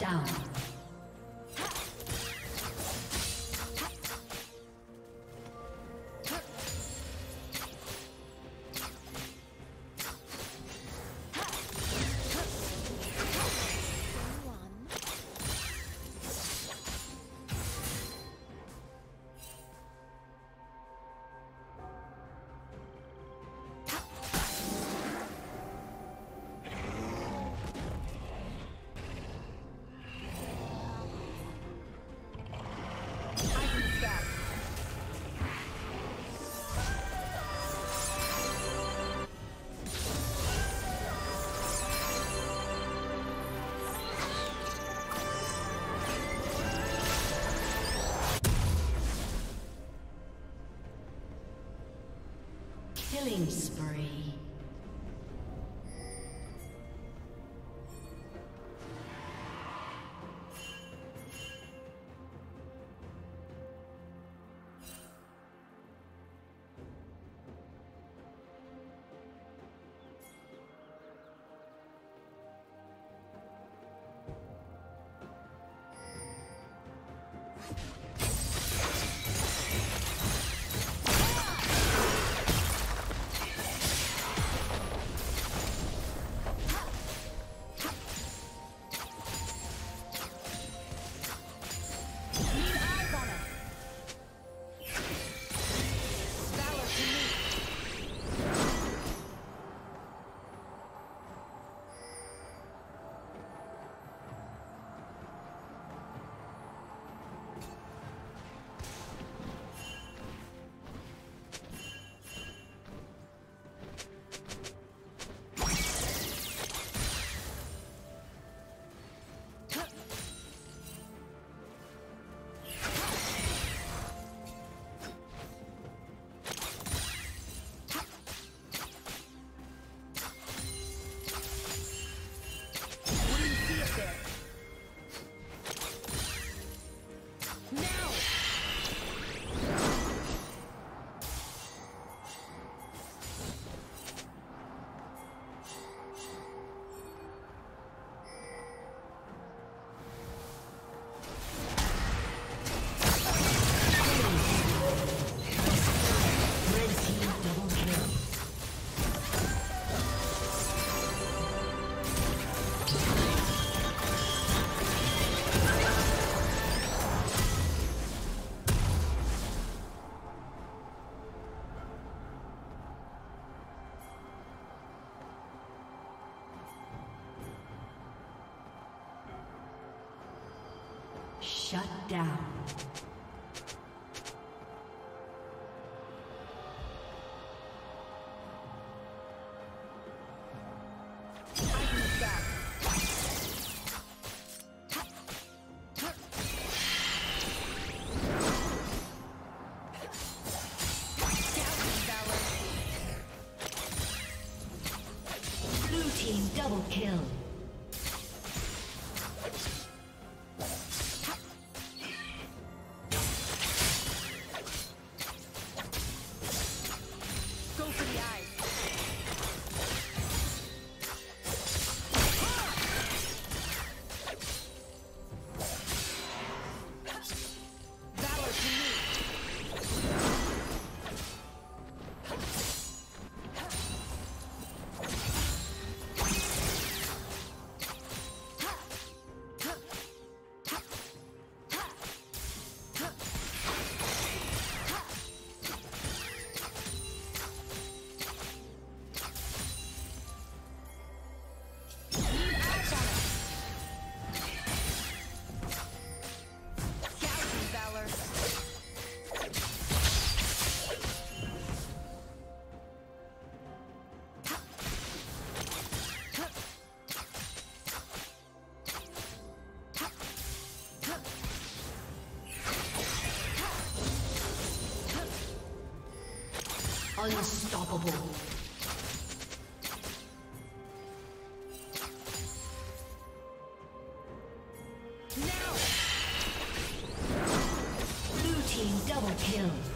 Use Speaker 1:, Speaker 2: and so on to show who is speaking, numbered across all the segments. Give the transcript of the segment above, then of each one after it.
Speaker 1: down. Killing spree. Shut down. Unstoppable. Now! Blue team double kill.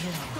Speaker 1: Kill.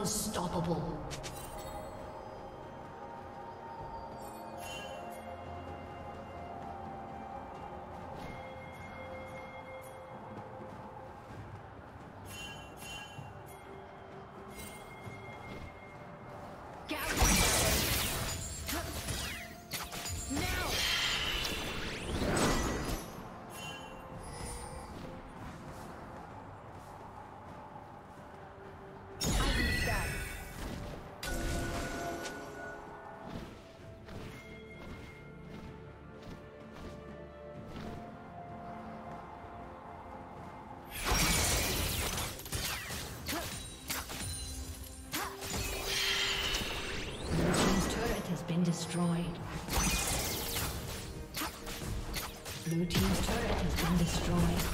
Speaker 1: Unstoppable. Destroyed.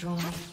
Speaker 1: Destroyed.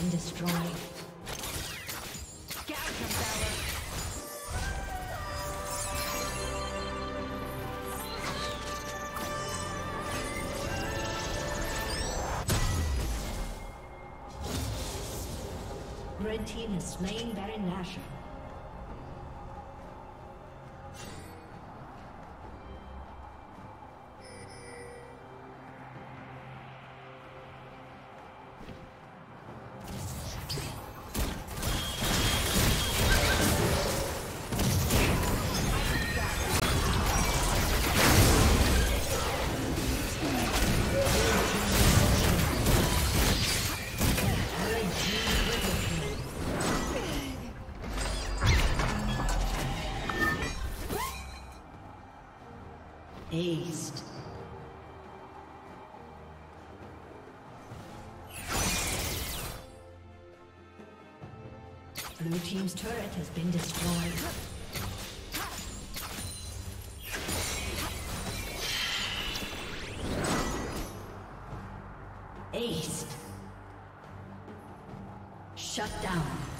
Speaker 1: Been destroyed. Red team has slain Baron Nashor. Aced. Blue team's turret has been destroyed. Aced. Shut down.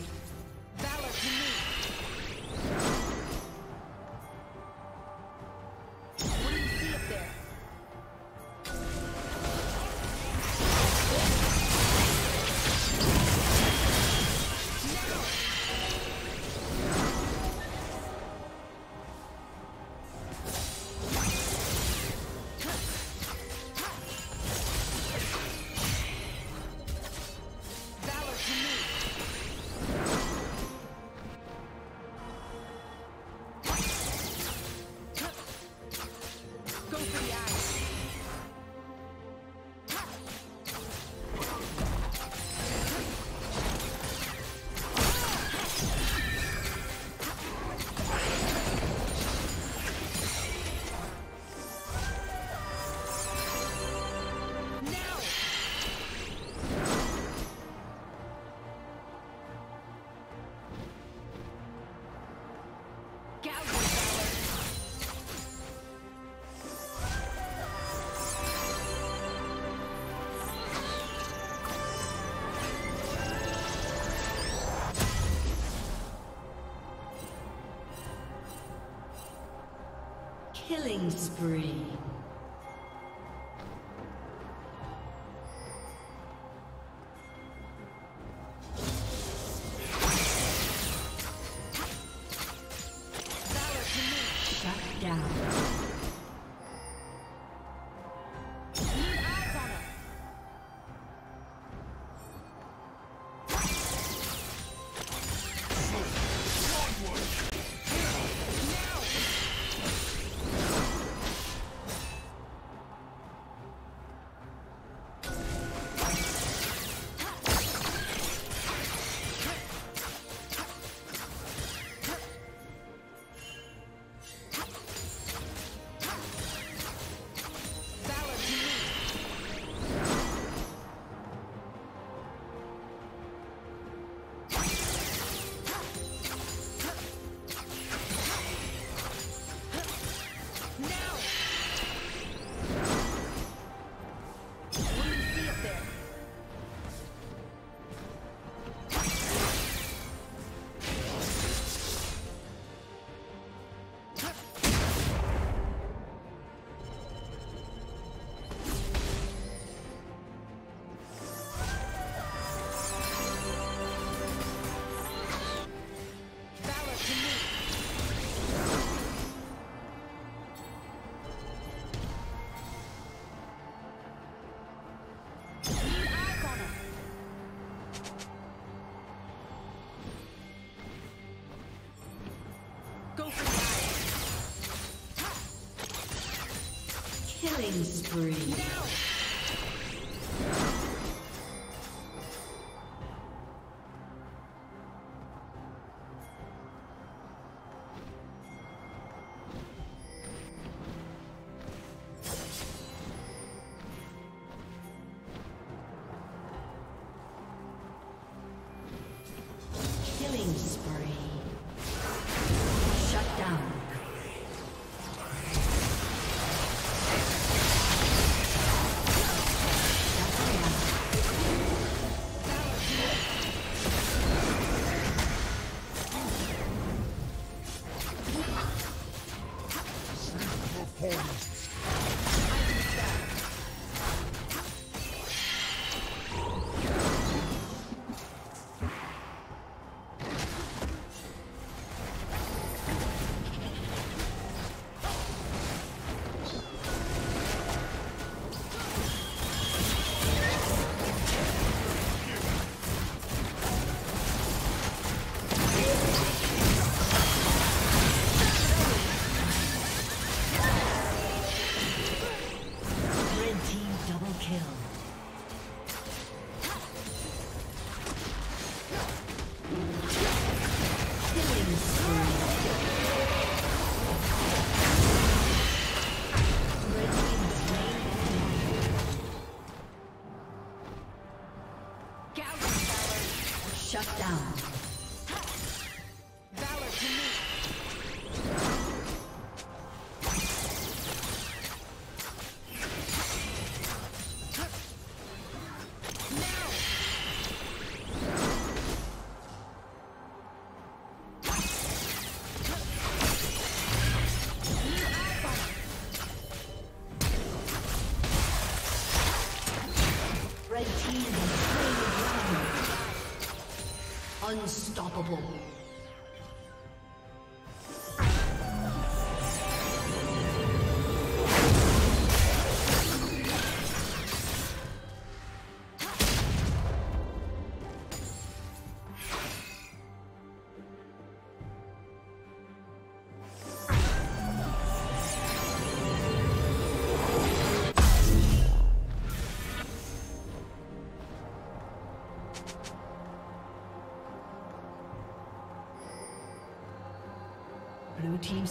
Speaker 1: Killing spree.